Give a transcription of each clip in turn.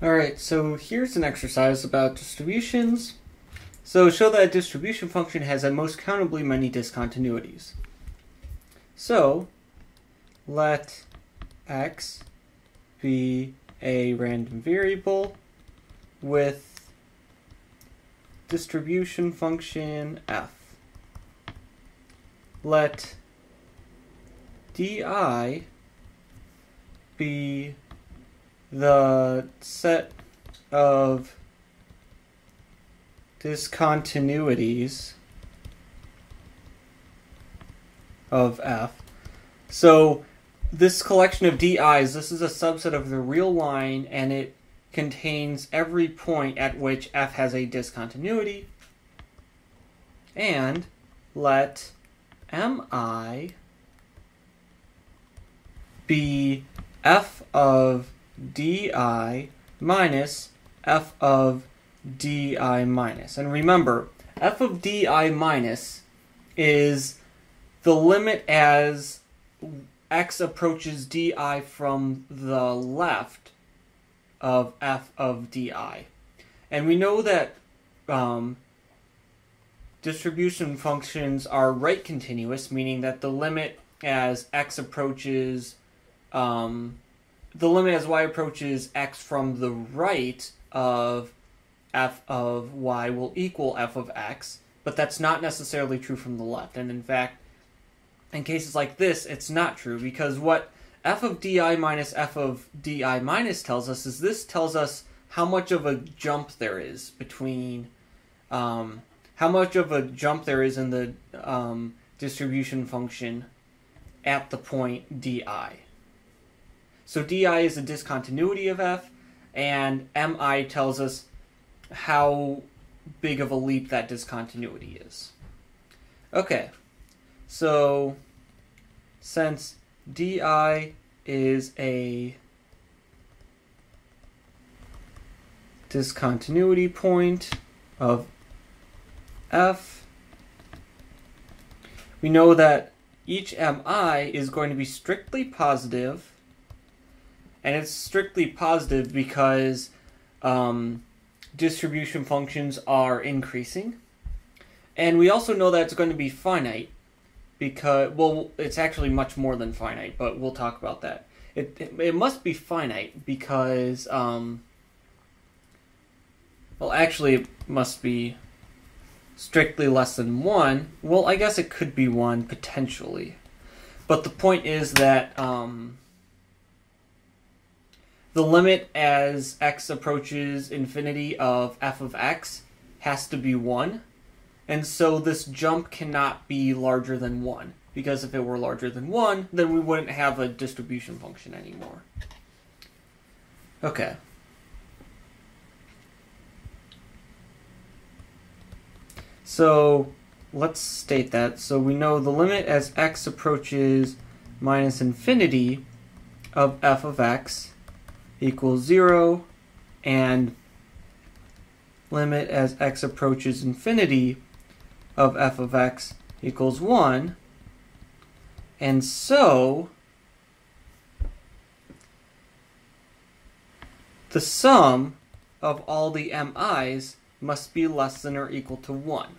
Alright, so here's an exercise about distributions. So show that a distribution function has at most countably many discontinuities. So let x be a random variable with distribution function f. Let di be the set of discontinuities of f. So this collection of di's, this is a subset of the real line, and it contains every point at which f has a discontinuity. And let mi be f of di minus f of di minus. And remember, f of di minus is the limit as x approaches di from the left of f of di. And we know that um, distribution functions are right continuous, meaning that the limit as x approaches um, the limit as y approaches x from the right of f of y will equal f of x, but that's not necessarily true from the left. And in fact, in cases like this, it's not true because what f of di minus f of di minus tells us is this tells us how much of a jump there is between um, how much of a jump there is in the um, distribution function at the point di. So di is a discontinuity of f, and mi tells us how big of a leap that discontinuity is. Okay, so since di is a discontinuity point of f, we know that each mi is going to be strictly positive and it's strictly positive because um, distribution functions are increasing. And we also know that it's going to be finite because, well, it's actually much more than finite, but we'll talk about that. It, it, must be finite because, um, well, actually, it must be strictly less than 1. Well, I guess it could be 1 potentially. But the point is that, um, the limit as x approaches infinity of f of x has to be 1. And so this jump cannot be larger than 1. Because if it were larger than 1, then we wouldn't have a distribution function anymore. Okay. So let's state that. So we know the limit as x approaches minus infinity of f of x equals 0 and limit as x approaches infinity of f of x equals 1. And so the sum of all the mi's must be less than or equal to 1.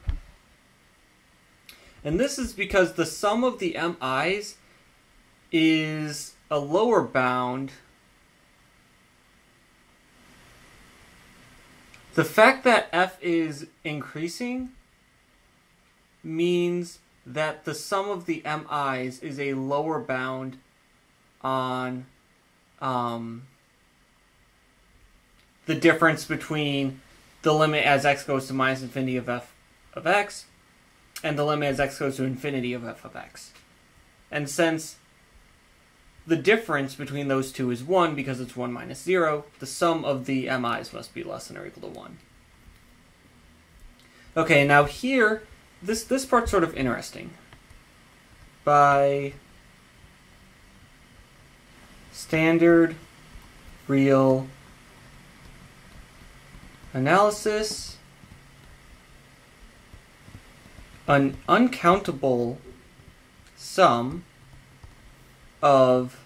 And this is because the sum of the mi's is a lower bound The fact that f is increasing means that the sum of the mi's is a lower bound on um, the difference between the limit as x goes to minus infinity of f of x and the limit as x goes to infinity of f of x. And since the difference between those two is 1 because it's 1 minus 0. The sum of the mi's must be less than or equal to 1. Okay, now here, this, this part's sort of interesting. By standard real analysis, an uncountable sum of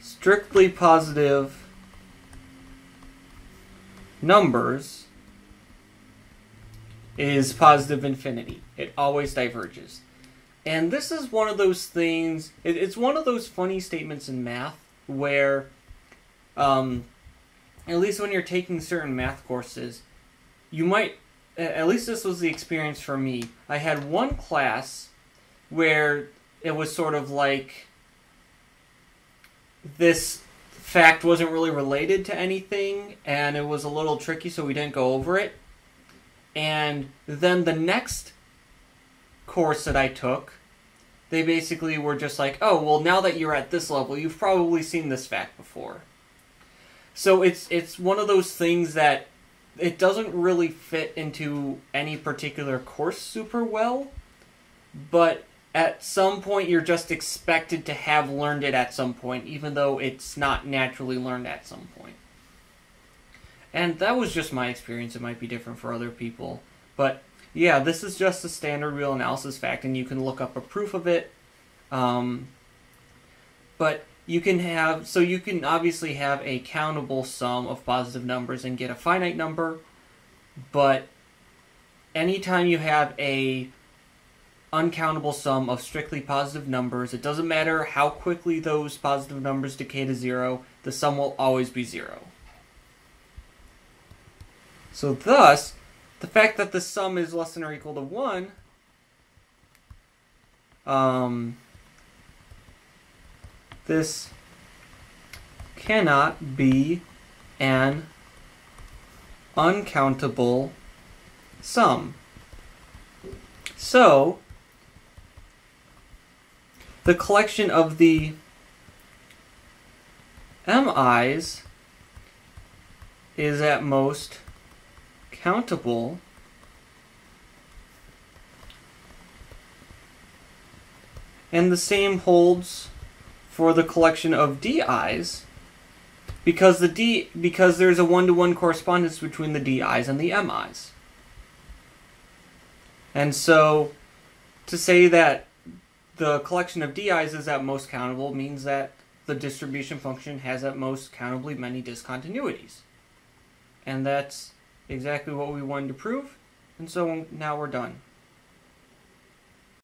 strictly positive numbers is positive infinity. It always diverges. And this is one of those things, it, it's one of those funny statements in math where, um, at least when you're taking certain math courses, you might, at least this was the experience for me. I had one class where it was sort of like this fact wasn't really related to anything and it was a little tricky, so we didn't go over it. And then the next course that I took, they basically were just like, oh, well, now that you're at this level, you've probably seen this fact before. So it's it's one of those things that it doesn't really fit into any particular course super well, but at some point you're just expected to have learned it at some point, even though it's not naturally learned at some point. And that was just my experience. It might be different for other people. But yeah, this is just a standard real analysis fact, and you can look up a proof of it. Um, but you can have, so you can obviously have a countable sum of positive numbers and get a finite number, but anytime you have a uncountable sum of strictly positive numbers. It doesn't matter how quickly those positive numbers decay to zero, the sum will always be zero. So thus, the fact that the sum is less than or equal to 1 um, this cannot be an uncountable sum. So, the collection of the mi's is at most countable. And the same holds for the collection of di's because the d because there's a one-to-one correspondence between the di's and the mi's and so to say that the collection of di's is at most countable means that the distribution function has at most countably many discontinuities. And that's exactly what we wanted to prove. And so now we're done.